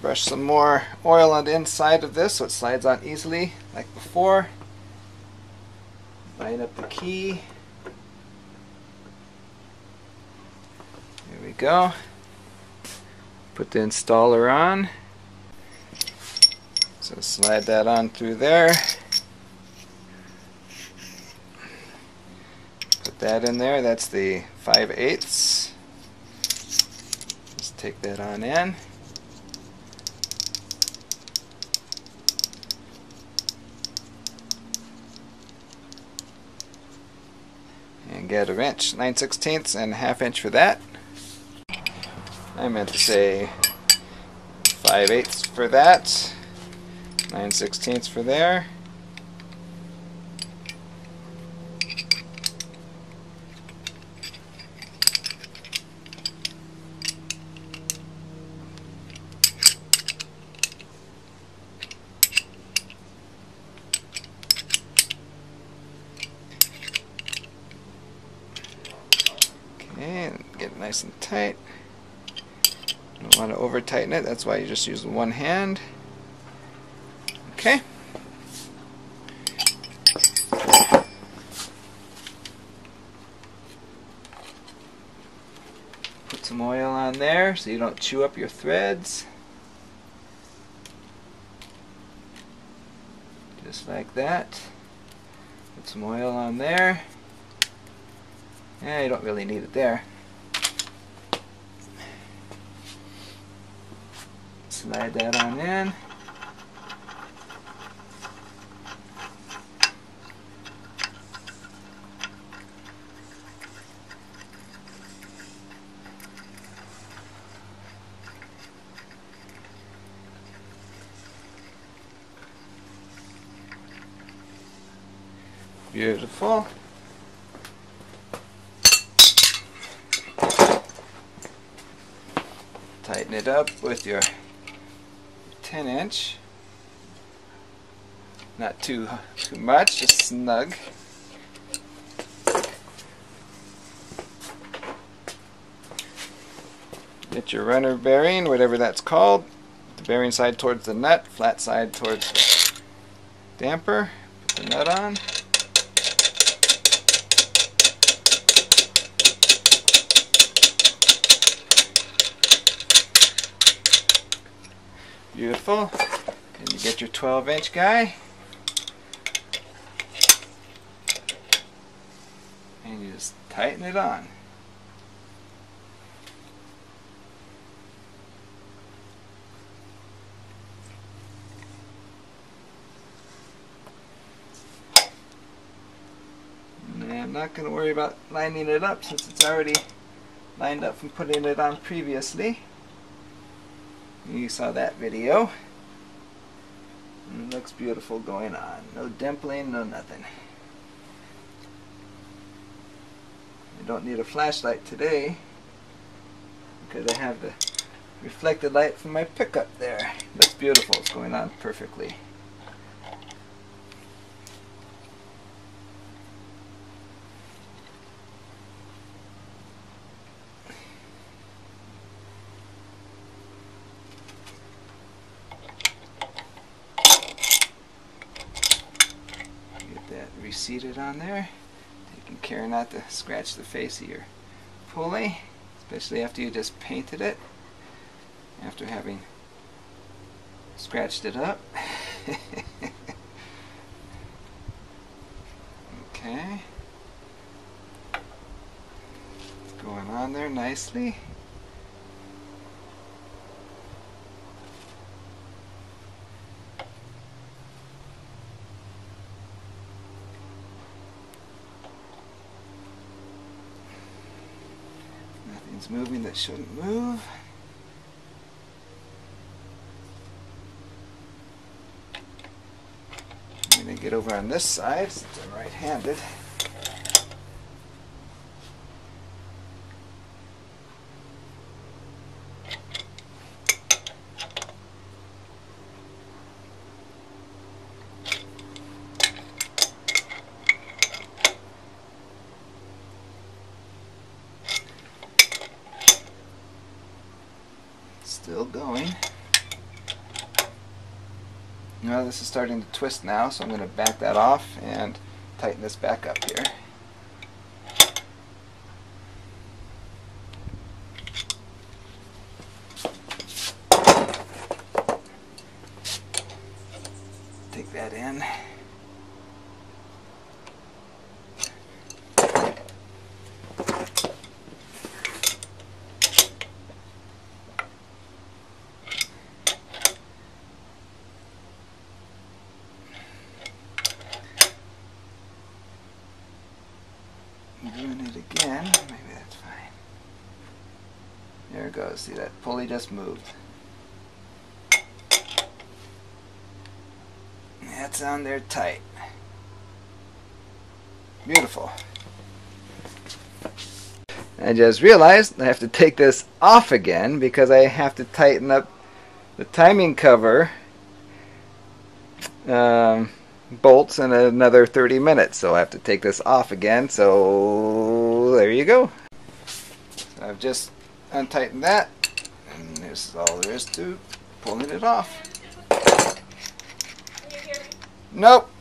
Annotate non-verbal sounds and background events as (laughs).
Brush some more oil on the inside of this so it slides on easily like before. Line up the key. There we go. Put the installer on. So slide that on through there. Put that in there. That's the 5 eighths. Just take that on in. And get a wrench, 9 sixteenths and a half inch for that. I meant to say 5 eighths for that. 9 sixteenths for there. Okay, get nice and tight. Don't want to over tighten it, that's why you just use one hand. Okay. Put some oil on there so you don't chew up your threads. Just like that. Put some oil on there. Yeah, you don't really need it there. Slide that on in. Beautiful. Tighten it up with your 10 inch. Not too too much, just snug. Get your runner bearing, whatever that's called. The bearing side towards the nut, flat side towards the damper. Put the nut on. Beautiful. And you get your 12 inch guy. And you just tighten it on. I'm not going to worry about lining it up since it's already lined up from putting it on previously. You saw that video. It looks beautiful going on. No dimpling, no nothing. I don't need a flashlight today because I have the reflected light from my pickup there. Looks beautiful. It's going on perfectly. Reseated on there. Taking care not to scratch the face of your pulley, especially after you just painted it, after having scratched it up. (laughs) okay. It's going on there nicely. Nothing's moving that shouldn't move. I'm going to get over on this side since I'm right-handed. still going. Now this is starting to twist now, so I'm going to back that off and tighten this back up here. Take that in. Again. Maybe that's fine. There it goes. See that pulley just moved. That's on there tight. Beautiful. I just realized I have to take this off again because I have to tighten up the timing cover. Um, bolts in another 30 minutes. So I have to take this off again. So you go. So I've just untightened that. And this is all there is to pulling it off. Nope.